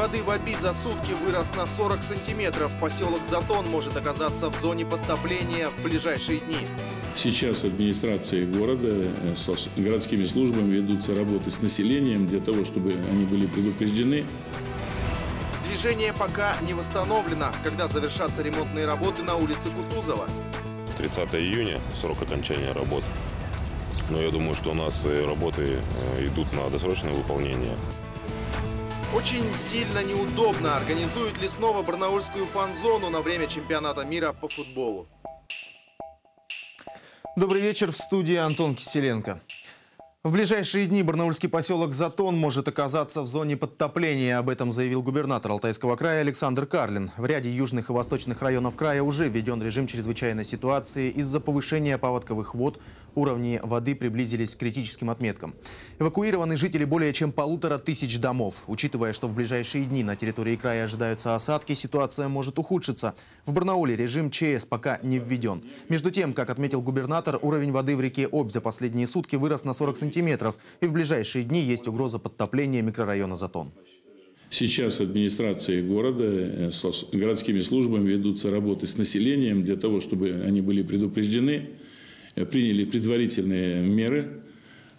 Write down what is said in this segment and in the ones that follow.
воды в Оби за сутки вырос на 40 сантиметров. Поселок Затон может оказаться в зоне подтопления в ближайшие дни. Сейчас администрацией города э, с городскими службами ведутся работы с населением для того, чтобы они были предупреждены. Движение пока не восстановлено. Когда завершатся ремонтные работы на улице Кутузова? 30 июня срок окончания работ. Но я думаю, что у нас э, работы э, идут на досрочное выполнение. Очень сильно неудобно. Организуют ли снова барнаульскую фан-зону на время чемпионата мира по футболу? Добрый вечер. В студии Антон Киселенко. В ближайшие дни барнаульский поселок Затон может оказаться в зоне подтопления. Об этом заявил губернатор Алтайского края Александр Карлин. В ряде южных и восточных районов края уже введен режим чрезвычайной ситуации. Из-за повышения паводковых вод уровни воды приблизились к критическим отметкам. Эвакуированы жители более чем полутора тысяч домов. Учитывая, что в ближайшие дни на территории края ожидаются осадки, ситуация может ухудшиться. В Барнауле режим ЧС пока не введен. Между тем, как отметил губернатор, уровень воды в реке Обь за последние сутки вырос на 40 сантиметров. И в ближайшие дни есть угроза подтопления микрорайона Затон. Сейчас администрацией города э, с городскими службами ведутся работы с населением для того, чтобы они были предупреждены, приняли предварительные меры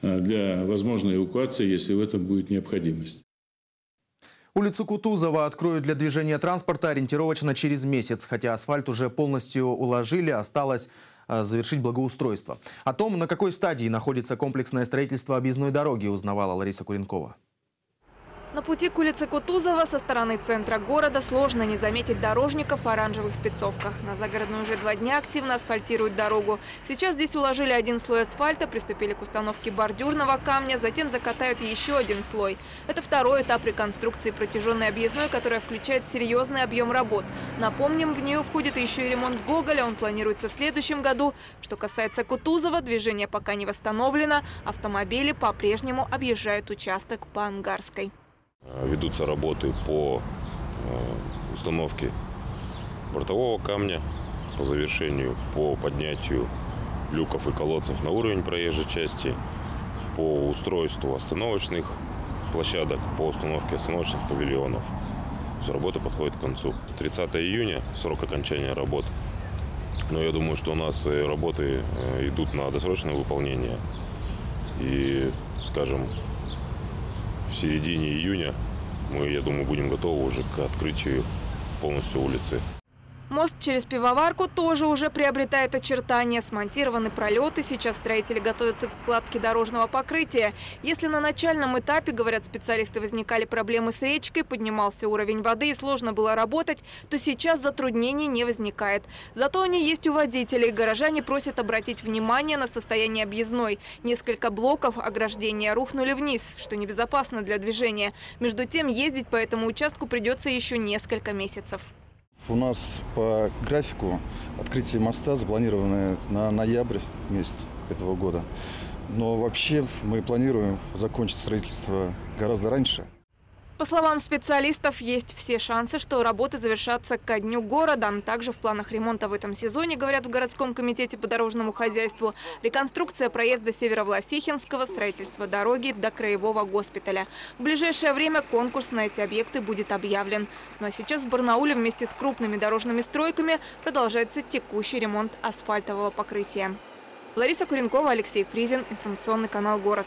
э, для возможной эвакуации, если в этом будет необходимость. Улицу Кутузова откроют для движения транспорта ориентировочно через месяц. Хотя асфальт уже полностью уложили, осталось э, завершить благоустройство. О том, на какой стадии находится комплексное строительство объездной дороги, узнавала Лариса Куренкова. На пути к улице Кутузова со стороны центра города сложно не заметить дорожников в оранжевых спецовках. На загородную уже два дня активно асфальтируют дорогу. Сейчас здесь уложили один слой асфальта, приступили к установке бордюрного камня, затем закатают еще один слой. Это второй этап реконструкции протяженной объездной, которая включает серьезный объем работ. Напомним, в нее входит еще и ремонт Гоголя, он планируется в следующем году. Что касается Кутузова, движение пока не восстановлено, автомобили по-прежнему объезжают участок по Ангарской. Э, ведутся работы по э, установке бортового камня, по завершению, по поднятию люков и колодцев на уровень проезжей части, по устройству остановочных площадок, по установке остановочных павильонов. Все, работа подходит к концу. 30 июня срок окончания работ. Но я думаю, что у нас э, работы идут на досрочное выполнение. И, скажем, в середине июня мы, я думаю, будем готовы уже к открытию полностью улицы. Мост через пивоварку тоже уже приобретает очертания. Смонтированы пролеты. Сейчас строители готовятся к укладке дорожного покрытия. Если на начальном этапе, говорят специалисты, возникали проблемы с речкой, поднимался уровень воды и сложно было работать, то сейчас затруднений не возникает. Зато они есть у водителей. Горожане просят обратить внимание на состояние объездной. Несколько блоков ограждения рухнули вниз, что небезопасно для движения. Между тем, ездить по этому участку придется еще несколько месяцев. У нас по графику открытие моста запланировано на ноябрь месяц этого года. Но вообще мы планируем закончить строительство гораздо раньше. По словам специалистов, есть все шансы, что работы завершатся ко дню города. Также в планах ремонта в этом сезоне, говорят в городском комитете по дорожному хозяйству, реконструкция проезда Северо-Власихинского, строительство дороги до Краевого госпиталя. В ближайшее время конкурс на эти объекты будет объявлен. Ну а сейчас в Барнауле вместе с крупными дорожными стройками продолжается текущий ремонт асфальтового покрытия. Лариса Куренкова, Алексей Фризин, информационный канал «Город».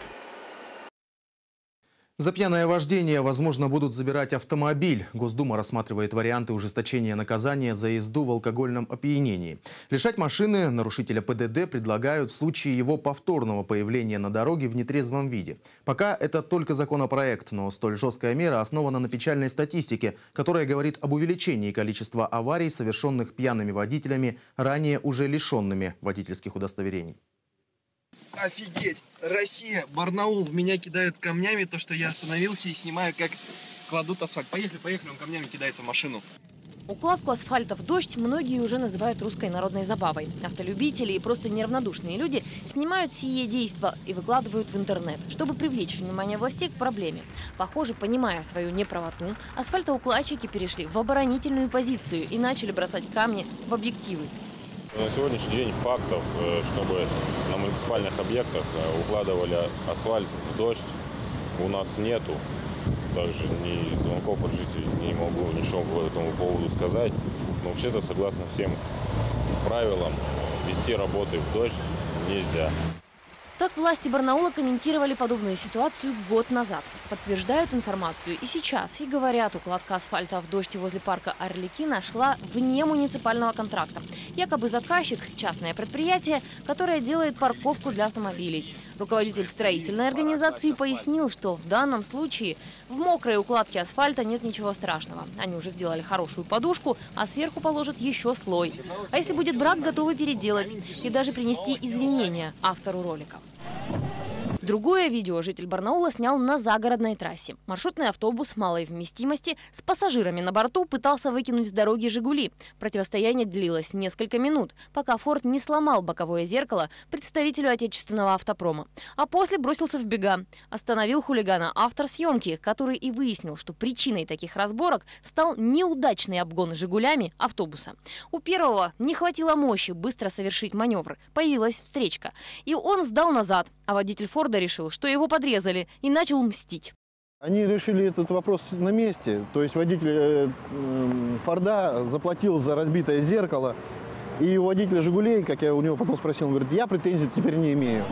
За пьяное вождение, возможно, будут забирать автомобиль. Госдума рассматривает варианты ужесточения наказания за езду в алкогольном опьянении. Лишать машины нарушителя ПДД предлагают в случае его повторного появления на дороге в нетрезвом виде. Пока это только законопроект, но столь жесткая мера основана на печальной статистике, которая говорит об увеличении количества аварий, совершенных пьяными водителями, ранее уже лишенными водительских удостоверений. Офигеть! Россия, Барнаул, в меня кидают камнями, то, что я остановился и снимаю, как кладут асфальт. Поехали, поехали, он камнями кидается в машину. Укладку асфальта в дождь многие уже называют русской народной забавой. Автолюбители и просто неравнодушные люди снимают сие действо и выкладывают в интернет, чтобы привлечь внимание властей к проблеме. Похоже, понимая свою неправоту, асфальтоукладчики перешли в оборонительную позицию и начали бросать камни в объективы. На сегодняшний день фактов, э, чтобы на муниципальных объектах э, укладывали асфальт в дождь, у нас нету. также ни звонков от жителей не могу ничего по этому поводу сказать. Но вообще-то, согласно всем правилам, вести работы в дождь нельзя. Так власти Барнаула комментировали подобную ситуацию год назад. Подтверждают информацию и сейчас. И говорят, укладка асфальта в дождь возле парка Орлики шла вне муниципального контракта. Якобы заказчик – частное предприятие, которое делает парковку для автомобилей. Руководитель строительной организации пояснил, что в данном случае в мокрой укладке асфальта нет ничего страшного. Они уже сделали хорошую подушку, а сверху положат еще слой. А если будет брак, готовы переделать и даже принести извинения автору ролика. Другое видео житель Барнаула снял на загородной трассе. Маршрутный автобус малой вместимости с пассажирами на борту пытался выкинуть с дороги «Жигули». Противостояние длилось несколько минут, пока «Форд» не сломал боковое зеркало представителю отечественного автопрома. А после бросился в бега. Остановил хулигана автор съемки, который и выяснил, что причиной таких разборок стал неудачный обгон «Жигулями» автобуса. У первого не хватило мощи быстро совершить маневр. Появилась встречка. И он сдал назад, а водитель «Форда» решил, что его подрезали и начал мстить. Они решили этот вопрос на месте. То есть водитель э, Форда заплатил за разбитое зеркало. И у водителя «Жигулей», как я у него потом спросил, он говорит, я претензий теперь не имею.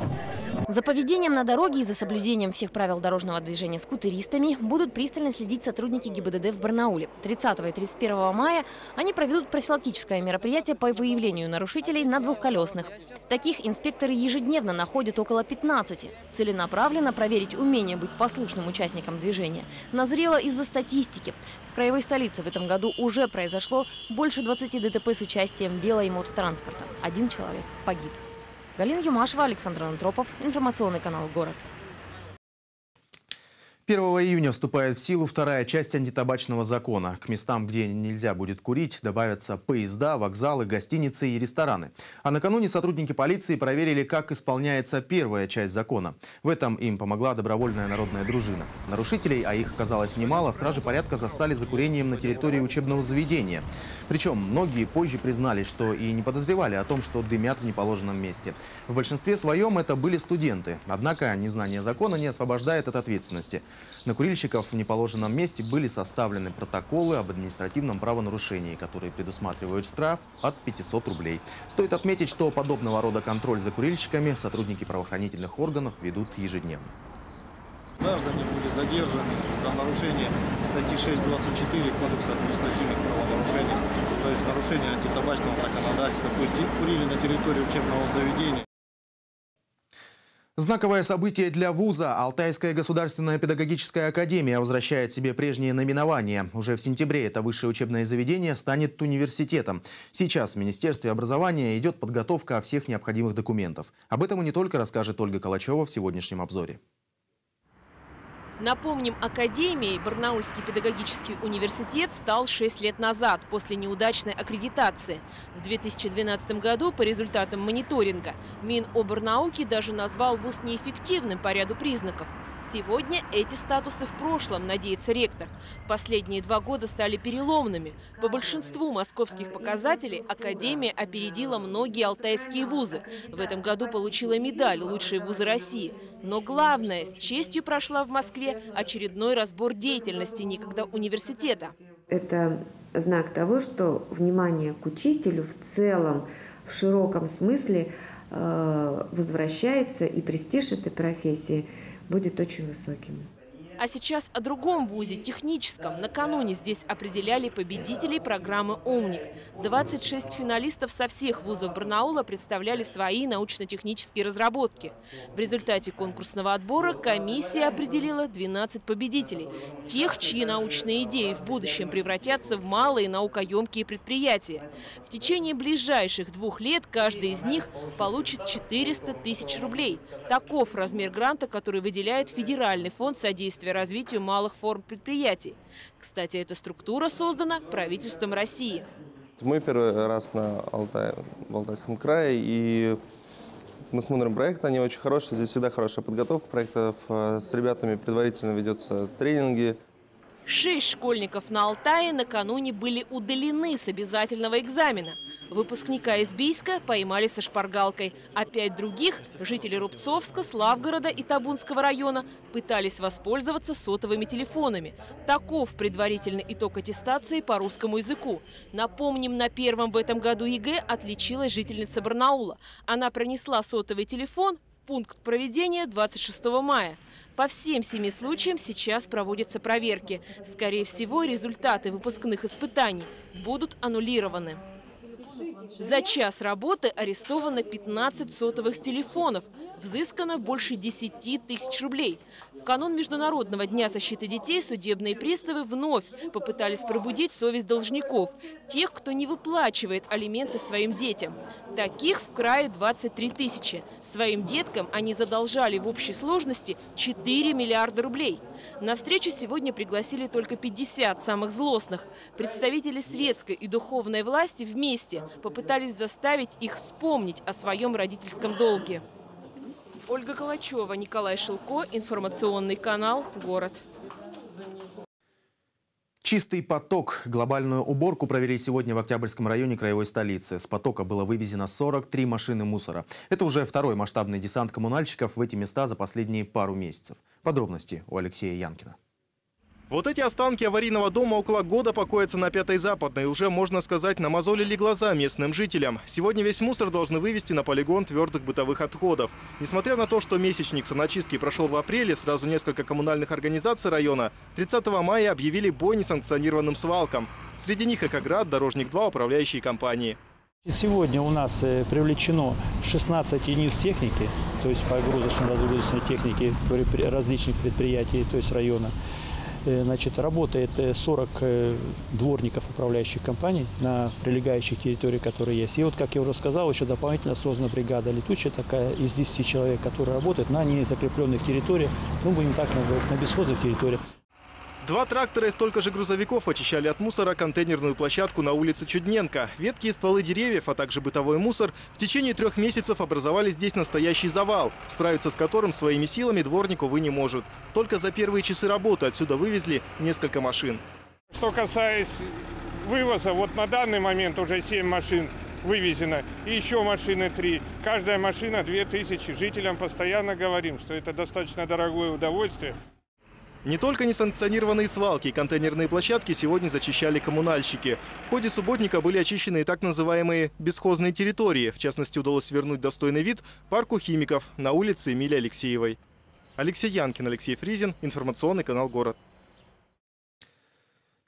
За поведением на дороге и за соблюдением всех правил дорожного движения скутеристами будут пристально следить сотрудники ГИБДД в Барнауле. 30 и 31 мая они проведут профилактическое мероприятие по выявлению нарушителей на двухколесных. Таких инспекторы ежедневно находят около 15. Целенаправленно проверить умение быть послушным участником движения назрело из-за статистики. В краевой столице в этом году уже произошло больше 20 ДТП с участием вело- и мототранспорта. Один человек погиб. Галина Юмашева, Александр Антропов. Информационный канал «Город». 1 июня вступает в силу вторая часть антитабачного закона. К местам, где нельзя будет курить, добавятся поезда, вокзалы, гостиницы и рестораны. А накануне сотрудники полиции проверили, как исполняется первая часть закона. В этом им помогла добровольная народная дружина. Нарушителей, а их оказалось немало, стражи порядка застали за курением на территории учебного заведения. Причем многие позже признались, что и не подозревали о том, что дымят в неположенном месте. В большинстве своем это были студенты. Однако незнание закона не освобождает от ответственности. На курильщиков в неположенном месте были составлены протоколы об административном правонарушении, которые предусматривают штраф от 500 рублей. Стоит отметить, что подобного рода контроль за курильщиками сотрудники правоохранительных органов ведут ежедневно. Граждане были задержаны за нарушение статьи 6.24 Кодекса административных правонарушений, то есть нарушение антитабачного законодательства, курили на территории учебного заведения. Знаковое событие для вуза. Алтайская государственная педагогическая академия возвращает себе прежнее наименование. Уже в сентябре это высшее учебное заведение станет университетом. Сейчас в Министерстве образования идет подготовка всех необходимых документов. Об этом и не только расскажет Ольга Калачева в сегодняшнем обзоре. Напомним, Академией Барнаульский педагогический университет стал 6 лет назад, после неудачной аккредитации. В 2012 году по результатам мониторинга Миноборнауки даже назвал вуз неэффективным по ряду признаков. Сегодня эти статусы в прошлом, надеется ректор. Последние два года стали переломными. По большинству московских показателей Академия опередила многие алтайские вузы. В этом году получила медаль «Лучшие вузы России». Но главное, с честью прошла в Москве очередной разбор деятельности некогда университета. Это знак того, что внимание к учителю в целом, в широком смысле э, возвращается, и престиж этой профессии будет очень высоким. А сейчас о другом вузе, техническом. Накануне здесь определяли победителей программы «Умник». 26 финалистов со всех вузов Барнаула представляли свои научно-технические разработки. В результате конкурсного отбора комиссия определила 12 победителей. Тех, чьи научные идеи в будущем превратятся в малые наукоемкие предприятия. В течение ближайших двух лет каждый из них получит 400 тысяч рублей. Таков размер гранта, который выделяет Федеральный фонд содействия развитию малых форм предприятий. Кстати, эта структура создана правительством России. Мы первый раз на Алтай, в Алтайском крае, и мы смотрим проекты, они очень хорошие, здесь всегда хорошая подготовка проектов, с ребятами предварительно ведется тренинги. Шесть школьников на Алтае накануне были удалены с обязательного экзамена. Выпускника из Бийска поймали со шпаргалкой, а пять других, жители Рубцовска, Славгорода и Табунского района, пытались воспользоваться сотовыми телефонами. Таков предварительный итог аттестации по русскому языку. Напомним, на первом в этом году ЕГЭ отличилась жительница Барнаула. Она пронесла сотовый телефон пункт проведения 26 мая. По всем семи случаям сейчас проводятся проверки. Скорее всего, результаты выпускных испытаний будут аннулированы. За час работы арестовано 15 сотовых телефонов. Взыскано больше 10 тысяч рублей. В канун Международного дня защиты детей судебные приставы вновь попытались пробудить совесть должников. Тех, кто не выплачивает алименты своим детям. Таких в крае 23 тысячи. Своим деткам они задолжали в общей сложности 4 миллиарда рублей. На встречу сегодня пригласили только 50 самых злостных. Представители светской и духовной власти вместе попытались заставить их вспомнить о своем родительском долге. Ольга Калачева, Николай Шилко, информационный канал «Город». Чистый поток. Глобальную уборку провели сегодня в Октябрьском районе краевой столицы. С потока было вывезено 43 машины мусора. Это уже второй масштабный десант коммунальщиков в эти места за последние пару месяцев. Подробности у Алексея Янкина. Вот эти останки аварийного дома около года покоятся на Пятой Западной. Уже, можно сказать, намазолили глаза местным жителям. Сегодня весь мусор должны вывести на полигон твердых бытовых отходов. Несмотря на то, что месячник саночистки прошел в апреле, сразу несколько коммунальных организаций района 30 мая объявили бой несанкционированным свалкам. Среди них «Экоград», «Дорожник-2», управляющие компании. Сегодня у нас э, привлечено 16 единиц техники, то есть погрузочно-разгрузочной техники различных предприятий, то есть района. Э, значит, работает 40 э, э, дворников управляющих компаний на прилегающих территориях, которые есть. И вот, как я уже сказал, еще дополнительно создана бригада летучая такая из 10 человек, которая работает на незакрепленных территориях, ну, будем так называть, на бесхозных территориях. Два трактора и столько же грузовиков очищали от мусора контейнерную площадку на улице Чудненко. Ветки и стволы деревьев, а также бытовой мусор в течение трех месяцев образовали здесь настоящий завал, справиться с которым своими силами дворник, увы, не может. Только за первые часы работы отсюда вывезли несколько машин. Что касается вывоза, вот на данный момент уже 7 машин вывезено, и еще машины 3. Каждая машина 2000. Жителям постоянно говорим, что это достаточно дорогое удовольствие. Не только несанкционированные свалки и контейнерные площадки сегодня зачищали коммунальщики. В ходе субботника были очищены и так называемые бесхозные территории. В частности, удалось вернуть достойный вид парку химиков на улице Эмилии Алексеевой. Алексей Янкин, Алексей Фризин, информационный канал «Город».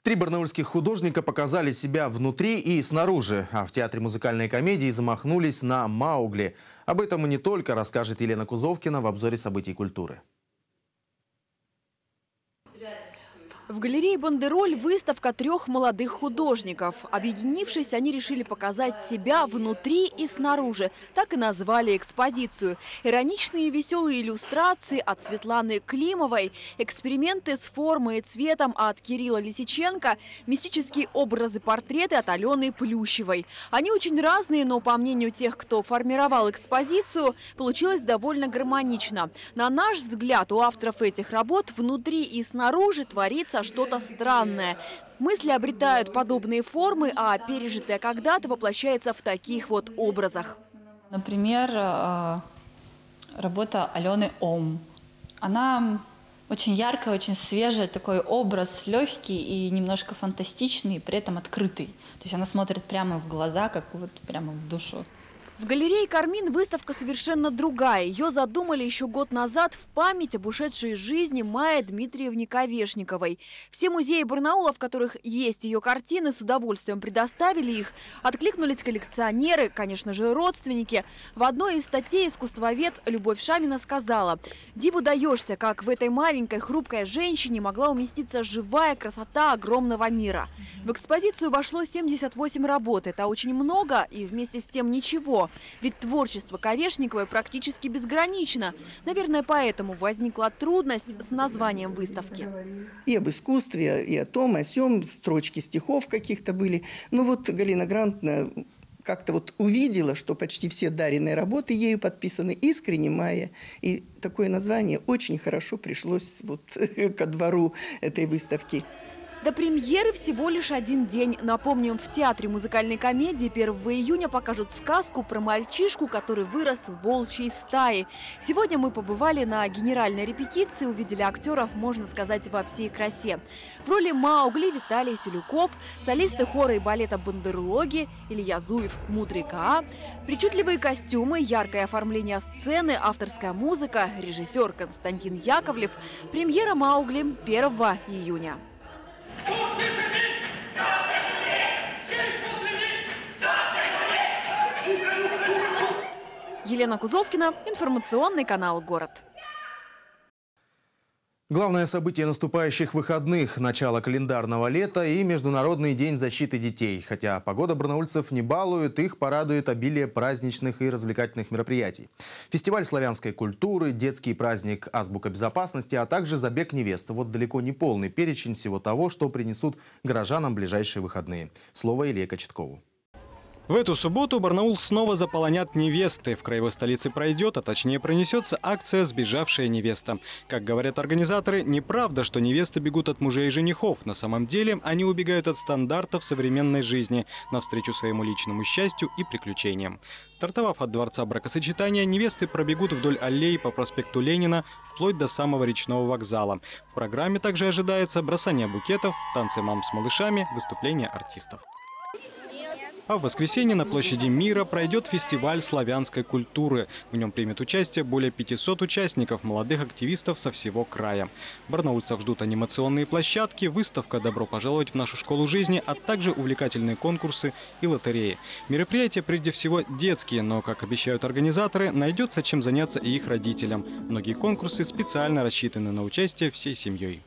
Три барнаульских художника показали себя внутри и снаружи, а в Театре музыкальной комедии замахнулись на «Маугли». Об этом и не только расскажет Елена Кузовкина в обзоре событий культуры. В галерее «Бандероль» выставка трех молодых художников. Объединившись, они решили показать себя внутри и снаружи. Так и назвали экспозицию. Ироничные и веселые иллюстрации от Светланы Климовой, эксперименты с формой и цветом от Кирилла Лисиченко, мистические образы-портреты от Алены Плющевой. Они очень разные, но, по мнению тех, кто формировал экспозицию, получилось довольно гармонично. На наш взгляд, у авторов этих работ внутри и снаружи творится случается что-то странное. Мысли обретают подобные формы, а пережитое когда-то воплощается в таких вот образах. Например, э, работа Алены Ом. Она очень яркая, очень свежая, такой образ легкий и немножко фантастичный, при этом открытый. То есть она смотрит прямо в глаза, как вот прямо в душу. В галерее «Кармин» выставка совершенно другая. Ее задумали еще год назад в память об ушедшей жизни Майе Дмитриевне Ковешниковой. Все музеи Барнаула, в которых есть ее картины, с удовольствием предоставили их. Откликнулись коллекционеры, конечно же, родственники. В одной из статей искусствовед Любовь Шамина сказала, «Диву даешься, как в этой маленькой хрупкой женщине могла уместиться живая красота огромного мира». В экспозицию вошло 78 работ. Это очень много и вместе с тем ничего. Ведь творчество Ковешниковой практически безгранично. Наверное, поэтому возникла трудность с названием выставки. И об искусстве, и о том, о сём, строчки стихов каких-то были. Ну вот Галина Грантна как-то вот увидела, что почти все Дариные работы ею подписаны «Искренне Майя». И такое название очень хорошо пришлось вот ко двору этой выставки. До премьеры всего лишь один день. Напомним, в Театре музыкальной комедии 1 июня покажут сказку про мальчишку, который вырос в волчьей стае. Сегодня мы побывали на генеральной репетиции, увидели актеров, можно сказать, во всей красе. В роли Маугли Виталий Селюков, солисты хора и балета «Бандерлоги» Илья Зуев, Мудрый Каа, причудливые костюмы, яркое оформление сцены, авторская музыка, режиссер Константин Яковлев. Премьера Маугли 1 июня. Елена Кузовкина, информационный канал «Город». Главное событие наступающих выходных – начало календарного лета и Международный день защиты детей. Хотя погода барнаульцев не балует, их порадует обилие праздничных и развлекательных мероприятий. Фестиваль славянской культуры, детский праздник «Азбука безопасности», а также забег невесты. Вот далеко не полный перечень всего того, что принесут горожанам ближайшие выходные. Слово Илье Кочеткову. В эту субботу Барнаул снова заполонят невесты. В краевой столице пройдет, а точнее пронесется акция «Сбежавшая невеста». Как говорят организаторы, неправда, что невесты бегут от мужей и женихов. На самом деле они убегают от стандартов современной жизни навстречу своему личному счастью и приключениям. Стартовав от дворца бракосочетания, невесты пробегут вдоль аллеи по проспекту Ленина вплоть до самого речного вокзала. В программе также ожидается бросание букетов, танцы мам с малышами, выступления артистов. А в воскресенье на площади Мира пройдет фестиваль славянской культуры. В нем примет участие более 500 участников, молодых активистов со всего края. Барнаульцев ждут анимационные площадки, выставка «Добро пожаловать в нашу школу жизни», а также увлекательные конкурсы и лотереи. Мероприятия прежде всего детские, но, как обещают организаторы, найдется чем заняться и их родителям. Многие конкурсы специально рассчитаны на участие всей семьей.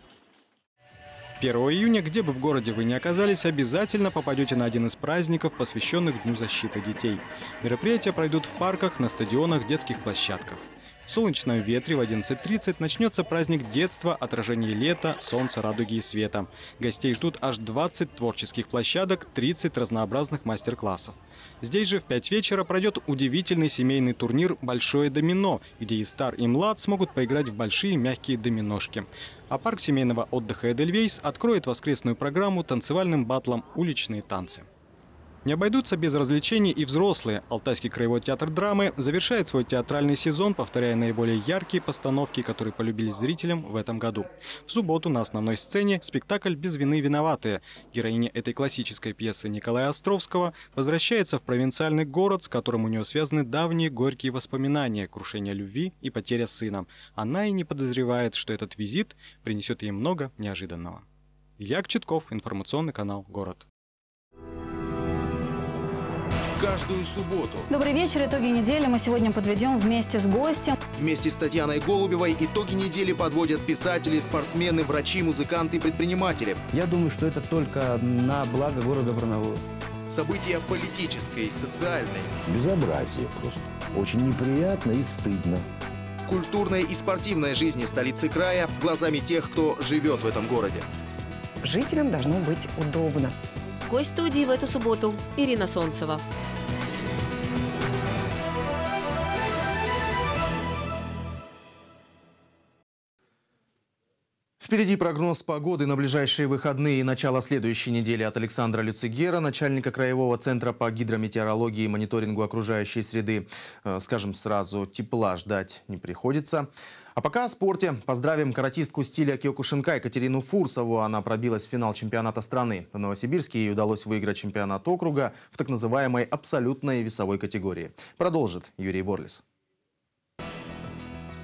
1 июня, где бы в городе вы ни оказались, обязательно попадете на один из праздников, посвященных Дню защиты детей. Мероприятия пройдут в парках, на стадионах, детских площадках. В солнечном ветре в 11.30 начнется праздник детства, отражение лета, солнца, радуги и света. Гостей ждут аж 20 творческих площадок, 30 разнообразных мастер-классов. Здесь же в 5 вечера пройдет удивительный семейный турнир «Большое домино», где и стар, и млад смогут поиграть в большие мягкие доминошки. А парк семейного отдыха «Эдельвейс» откроет воскресную программу танцевальным батлом «Уличные танцы». Не обойдутся без развлечений и взрослые. Алтайский краевой театр драмы завершает свой театральный сезон, повторяя наиболее яркие постановки, которые полюбились зрителям в этом году. В субботу на основной сцене спектакль «Без вины виноватые». Героиня этой классической пьесы Николая Островского возвращается в провинциальный город, с которым у нее связаны давние горькие воспоминания, крушение любви и потеря сына. Она и не подозревает, что этот визит принесет ей много неожиданного. Илья Читков, информационный канал «Город» каждую субботу. Добрый вечер. Итоги недели мы сегодня подведем вместе с гостем. Вместе с Татьяной Голубевой итоги недели подводят писатели, спортсмены, врачи, музыканты и предприниматели. Я думаю, что это только на благо города Барнаул. События политическое и социальное. Безобразие просто. Очень неприятно и стыдно. Культурная и спортивная жизни столицы края глазами тех, кто живет в этом городе. Жителям должно быть удобно. Гость студии в эту субботу Ирина Солнцева. Впереди прогноз погоды на ближайшие выходные и начало следующей недели от Александра Люцигера, начальника Краевого центра по гидрометеорологии и мониторингу окружающей среды. Э, скажем сразу, тепла ждать не приходится. А пока о спорте. Поздравим каратистку стиля Киокушинка Екатерину Фурсову. Она пробилась в финал чемпионата страны. В Новосибирске ей удалось выиграть чемпионат округа в так называемой абсолютной весовой категории. Продолжит Юрий Борлис.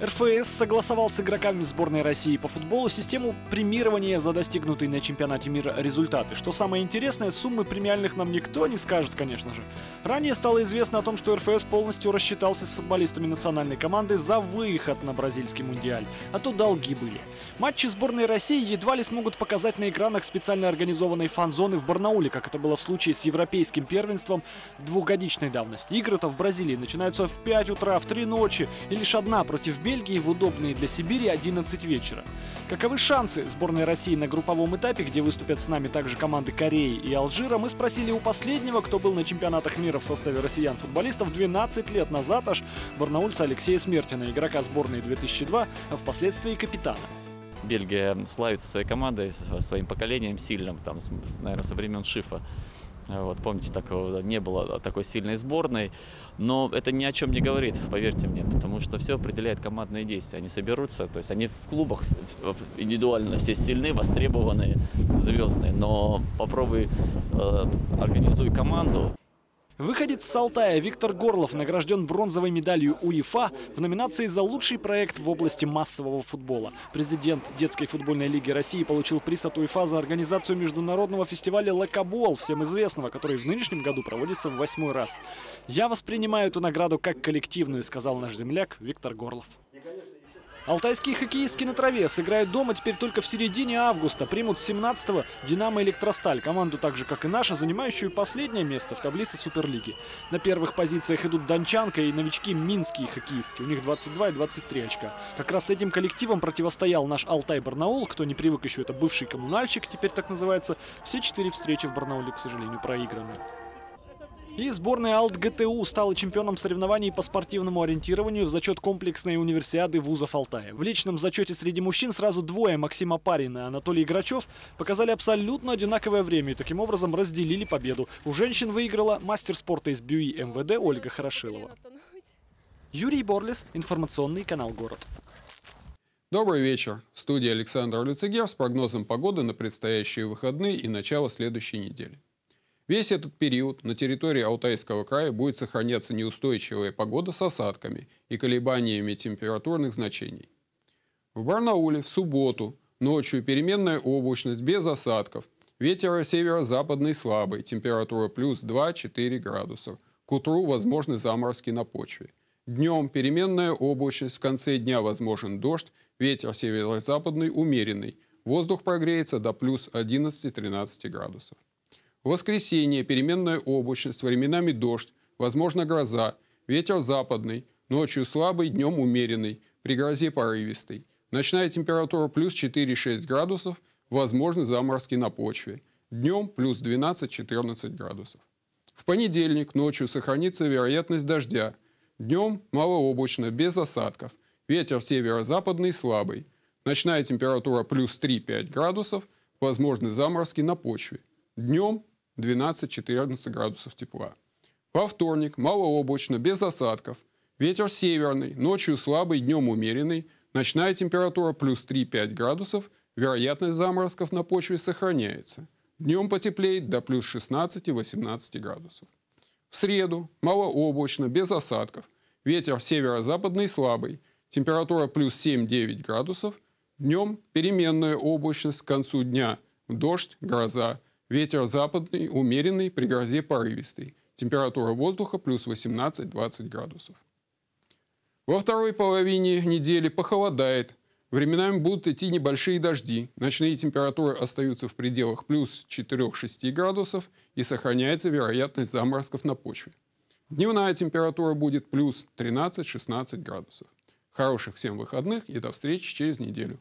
РФС согласовал с игроками сборной России по футболу систему премирования за достигнутые на чемпионате мира результаты. Что самое интересное, суммы премиальных нам никто не скажет, конечно же. Ранее стало известно о том, что РФС полностью рассчитался с футболистами национальной команды за выход на бразильский мундиаль, а то долги были. Матчи сборной России едва ли смогут показать на экранах специально организованной фан-зоны в Барнауле, как это было в случае с европейским первенством двухгодичной давности. Игры-то в Бразилии начинаются в 5 утра, в 3 ночи, и лишь одна против Бельгии Бельгии в удобные для Сибири 11 вечера. Каковы шансы сборной России на групповом этапе, где выступят с нами также команды Кореи и Алжира, мы спросили у последнего, кто был на чемпионатах мира в составе россиян-футболистов 12 лет назад аж барнаульца Алексея Смертина, игрока сборной 2002, а впоследствии капитана. Бельгия славится своей командой, своим поколением сильным, там, наверное, со времен Шифа. Вот, помните, такого не было такой сильной сборной. Но это ни о чем не говорит, поверьте мне, потому что все определяет командные действия. Они соберутся, то есть они в клубах индивидуально все сильны, востребованные, звездные. Но попробуй э, организуй команду, Выходец с Алтая Виктор Горлов награжден бронзовой медалью УЕФА в номинации за лучший проект в области массового футбола. Президент Детской футбольной лиги России получил приз от УЕФА за организацию международного фестиваля «Лакобол», всем известного, который в нынешнем году проводится в восьмой раз. «Я воспринимаю эту награду как коллективную», сказал наш земляк Виктор Горлов. Алтайские хоккеистки на траве сыграют дома теперь только в середине августа. Примут с 17-го «Динамо Электросталь», команду так же, как и наша, занимающую последнее место в таблице Суперлиги. На первых позициях идут Дончанка и новички минские хоккеистки. У них 22 и 23 очка. Как раз этим коллективом противостоял наш Алтай-Барнаул. Кто не привык еще, это бывший коммунальщик, теперь так называется. Все четыре встречи в Барнауле, к сожалению, проиграны. И сборная Алт ГТУ стала чемпионом соревнований по спортивному ориентированию в зачет комплексной универсиады вузов Алтая. В личном зачете среди мужчин сразу двое, Максим Апарин и Анатолий Грачев, показали абсолютно одинаковое время и таким образом разделили победу. У женщин выиграла мастер спорта из БЮИ МВД Ольга Хорошилова. Юрий Борлес, информационный канал «Город». Добрый вечер. В студии Александр Люцигер с прогнозом погоды на предстоящие выходные и начало следующей недели. Весь этот период на территории Алтайского края будет сохраняться неустойчивая погода с осадками и колебаниями температурных значений. В Барнауле в субботу ночью переменная облачность без осадков, ветер северо-западный слабый, температура плюс 2-4 градусов. К утру возможны заморозки на почве. Днем переменная облачность, в конце дня возможен дождь, ветер северо-западный умеренный. Воздух прогреется до плюс 11-13 градусов. В воскресенье переменная облачность, временами дождь, возможно гроза, ветер западный, ночью слабый, днем умеренный, при грозе порывистый. Ночная температура плюс 4-6 градусов, возможны заморозки на почве. Днем плюс 12-14 градусов. В понедельник ночью сохранится вероятность дождя. Днем малооблачно, без осадков. Ветер северо-западный слабый. Ночная температура плюс 3-5 градусов, возможны заморозки на почве. Днем 12-14 градусов тепла. Во вторник малооблачно, без осадков. Ветер северный, ночью слабый, днем умеренный. Ночная температура плюс 3-5 градусов. Вероятность заморозков на почве сохраняется. Днем потеплеет до плюс 16-18 градусов. В среду малооблачно, без осадков. Ветер северо-западный слабый. Температура плюс 7-9 градусов. Днем переменная облачность к концу дня. Дождь, гроза. Ветер западный, умеренный, при грозе порывистый. Температура воздуха плюс 18-20 градусов. Во второй половине недели похолодает. Временами будут идти небольшие дожди. Ночные температуры остаются в пределах плюс 4-6 градусов и сохраняется вероятность заморозков на почве. Дневная температура будет плюс 13-16 градусов. Хороших всем выходных и до встречи через неделю.